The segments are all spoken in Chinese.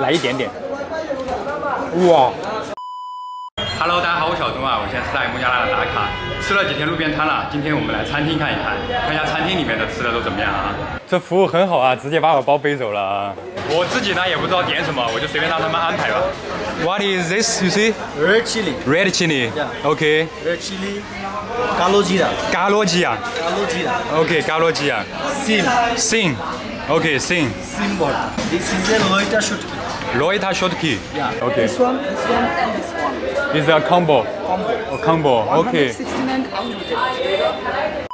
来一点点。哇！Hello，大家好，我小钟啊，我现在是在孟加拉的打卡，吃了几天路边摊了，今天我们来餐厅看一看，看一下餐厅里面的吃的都怎么样啊？这服务很好啊，直接把我包背走了啊！我自己呢也不知道点什么，我就随便让他们安排吧。What is this? You see? Red chili. Red chili. Yeah. Okay. Red chili. 咖喱鸡的。咖喱鸡啊。咖喱鸡的。OK，咖喱鸡啊。Sim. Sim. OK, sim. Sim what? This is a loita shotki. Loita shotki. Yeah. OK. This one, this one, and this one. Is a combo. Combo. A combo. OK. 169 unlimited.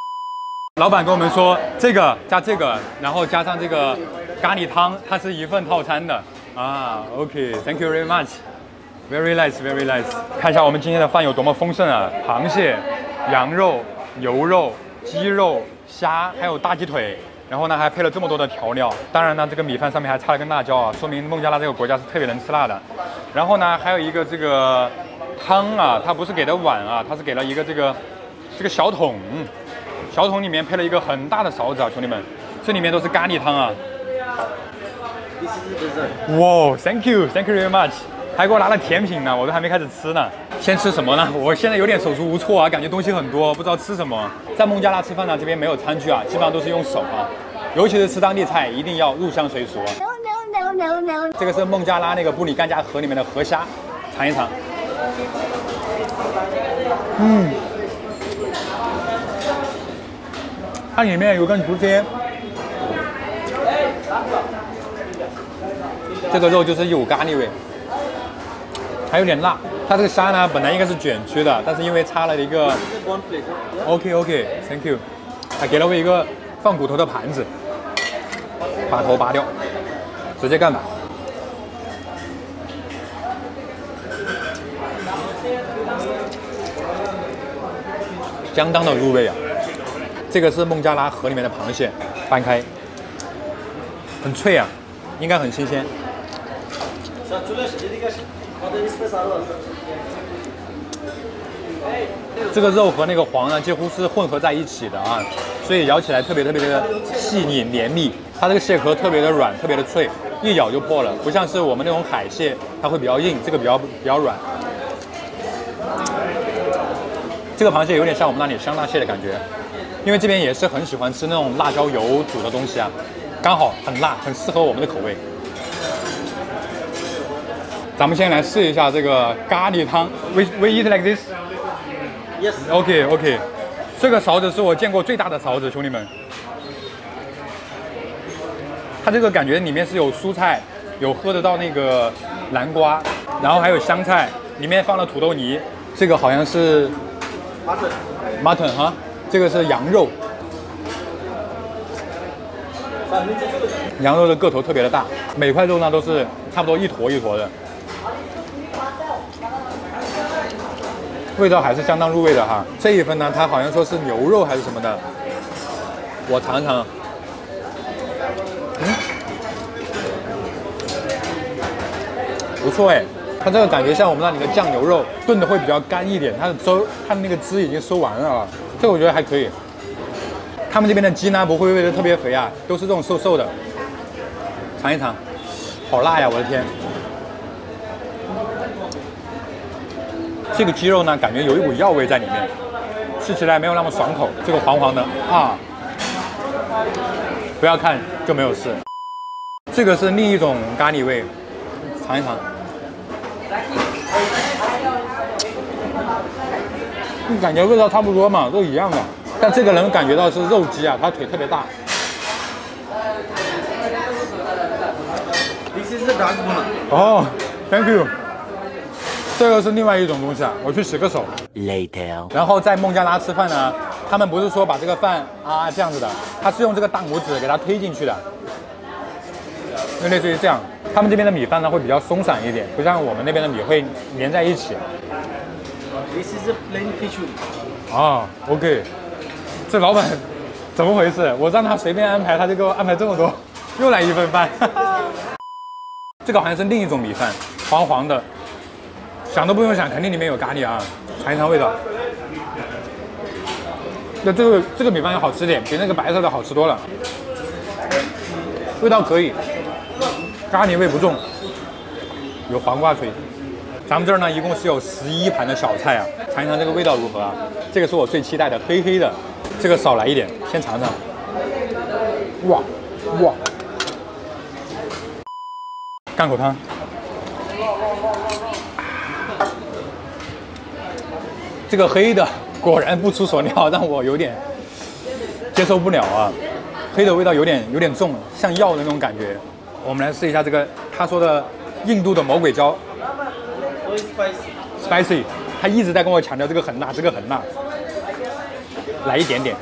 老板跟我们说，这个加这个，然后加上这个咖喱汤，它是一份套餐的啊。OK，Thank you very much，very nice，very nice。看一下我们今天的饭有多么丰盛啊！螃蟹、羊肉、牛肉、鸡肉、虾，还有大鸡腿，然后呢还配了这么多的调料。当然呢，这个米饭上面还插了根辣椒啊，说明孟加拉这个国家是特别能吃辣的。然后呢，还有一个这个汤啊，它不是给的碗啊，它是给了一个这个这个小桶。小桶里面配了一个很大的勺子啊，兄弟们，这里面都是咖喱汤啊。This is dessert. 哇，Thank you，Thank you very much，还给我拿了甜品呢，我都还没开始吃呢。先吃什么呢？我现在有点手足无措啊，感觉东西很多，不知道吃什么。在孟加拉吃饭呢，这边没有餐具啊，基本上都是用手啊，尤其是吃当地菜，一定要入乡随俗.这个是孟加拉那个布里干加河里面的河虾，尝一尝。嗯，它里面有根竹签，这个肉就是有咖喱味，还有点辣。它这个虾呢，本来应该是卷曲的，但是因为插了一个 OK OK，Thank you，还给了我一个放骨头的盘子，把头拔掉，直接干吧。相当的入味啊！这个是孟加拉河里面的螃蟹，翻开，很脆啊，应该很新鲜。这个肉和那个黄呢几乎是混合在一起的啊所以咬起来特别特别的细腻绵密它这个蟹壳特别的软特别的脆一咬就破了不像是我们那种海蟹它会比较硬这个比较比较软。这个螃蟹有点像我们那里香辣蟹的感觉因为这边也是很喜欢吃那种辣椒油煮的东西啊刚好很辣很适合我们的口味。咱们先来试一下这个咖喱汤 we we eat like this yes ok ok 这个勺子是我见过最大的勺子兄弟们。它这个感觉里面是有蔬菜有喝得到那个南瓜然后还有香菜里面放了土豆泥这个好像是 mutton mutton 哈？这个是羊肉。羊肉的个头特别的大每块肉呢都是差不多一坨一坨的。味道还是相当入味的哈。这一份呢，它好像说是牛肉还是什么的，我尝尝。嗯，不错哎，它这个感觉像我们那里的酱牛肉，炖的会比较干一点，它的粥，它的那个汁已经收完了啊，这个我觉得还可以。他们这边的鸡呢，不会喂的特别肥啊，都是这种瘦瘦的。尝一尝，好辣呀！我的天，这个鸡肉呢，感觉有一股药味在里面，吃起来没有那么爽口。这个黄黄的啊，不要看就没有事。这个是另一种咖喱味，尝一尝。嗯感觉味道差不多嘛，都一样的。但这个能感觉到是肉鸡啊，它腿特别大。This is the dark bone. 哦，Thank you。这个是另外一种东西啊，我去洗个手。Later. 然后在孟加拉吃饭呢，他们不是说把这个饭啊这样子的，他是用这个大拇指给它推进去的，就类似于这样。他们这边的米饭呢会比较松散一点，不像我们那边的米会粘在一起。This is a plain khichdi. 啊，OK，这老板 怎么回事？我让他随便安排，他就给我安排这么多，又来一份饭。这个好像是另一种米饭，黄黄的，想都不用想，肯定里面有咖喱啊！尝一尝味道。那这个这个米饭要好吃点，比那个白色的好吃多了。味道可以，咖喱味不重，有黄瓜水。咱们这儿呢，一共是有十一盘的小菜啊，尝一尝这个味道如何啊？这个是我最期待的，黑黑的，这个少来一点，先尝尝。哇哇！干口汤。这个黑的果然不出所料，让我有点接受不了啊！黑的味道有点有点重，像药的那种感觉。我们来试一下这个他说的印度的魔鬼椒 spicy.，spicy。他一直在跟我强调这个很辣，这个很辣。来一点点。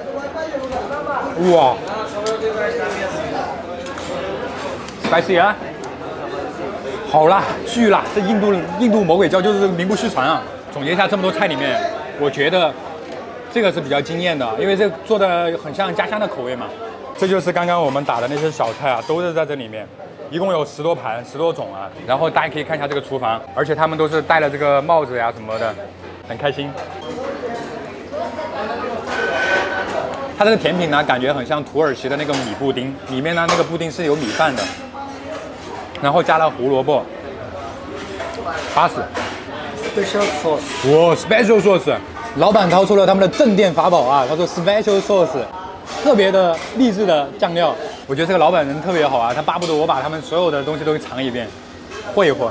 哇，spicy 啊！好辣，巨辣！这印度印度魔鬼椒就是名不虚传啊。总结一下这么多菜里面，我觉得这个是比较惊艳的，因为这做的很像家乡的口味嘛。这就是刚刚我们打的那些小菜啊，都是在这里面，一共有十多盘，十多种啊。然后大家可以看一下这个厨房，而且他们都是戴了这个帽子呀什么的，很开心。它这个甜品呢，感觉很像土耳其的那个米布丁，里面呢那个布丁是有米饭的，然后加了胡萝卜，巴死。Special sauce. 哇，special sauce，老板掏出了他们的镇店法宝啊，他说 special sauce，特别的励志的酱料。我觉得这个老板人特别好啊，他巴不得我把他们所有的东西都尝一遍，和一和。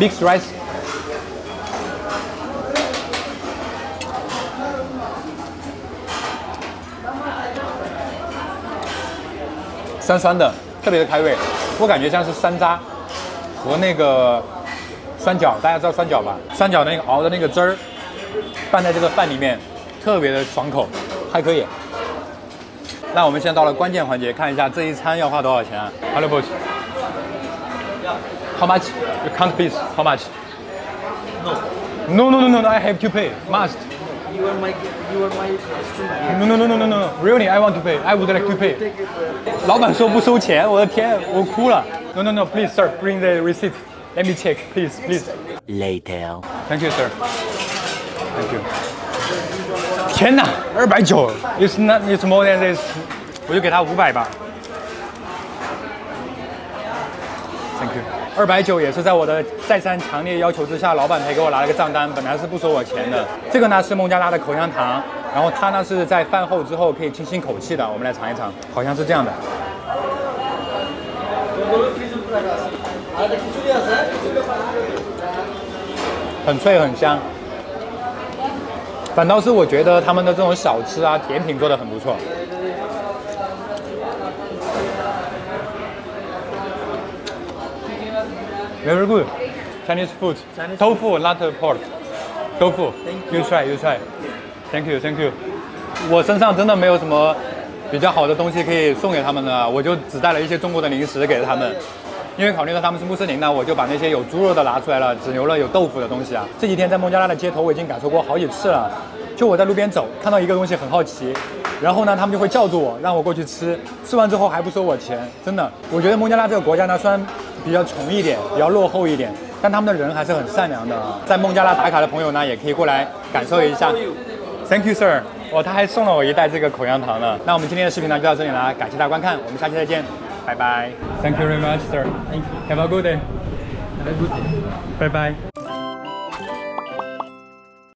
Mixed rice，酸酸的，特别的开胃，我感觉像是山楂和那个酸角，大家知道酸角吧？酸角那个熬的那个汁儿，拌在这个饭里面，特别的爽口，还可以。那我们现在到了关键环节，看一下这一餐要花多少钱啊？Hello boss。How much? You can't please. How much? No. No, no, no, no, no. I have to pay. Must. You are my you are my student. No, no, no, no, no, no. Really, I want to pay. I would like to pay. 老板说不收钱，我的天，我哭了。No, no, no. Please, sir, bring the receipt. Let me check, please, please. Later. Thank you, sir. Thank you. 天哪，二百九，It's not, it's more than this。我就给他五百吧。Thank you。二百九也是在我的再三强烈要求之下，老板才给我拿了个账单，本来是不收我钱的。这个呢是孟加拉的口香糖，然后它呢是在饭后之后可以清新口气的，我们来尝一尝，好像是这样的。很脆很香。反倒是我觉得他们的这种小吃啊，甜品做的很不错。Very good, Chinese food, tofu, not pork, tofu. You try, you try. Thank you, thank you. 我身上真的没有什么比较好的东西可以送给他们的，我就只带了一些中国的零食给他们。因为考虑到他们是穆斯林呢，我就把那些有猪肉的拿出来了，只留了有豆腐的东西啊。这几天在孟加拉的街头，我已经感受过好几次了。就我在路边走，看到一个东西很好奇，然后呢，他们就会叫住我，让我过去吃。吃完之后还不收我钱，真的。我觉得孟加拉这个国家呢，虽然比较穷一点，比较落后一点，但他们的人还是很善良的。在孟加拉打卡的朋友呢，也可以过来感受一下。Thank you, sir。哦，他还送了我一袋这个口香糖呢。那我们今天的视频呢就到这里了，感谢大家观看，我们下期再见，Bye bye. Thank you very much, sir. Thank you. Have a good day. Have a good day. Bye bye.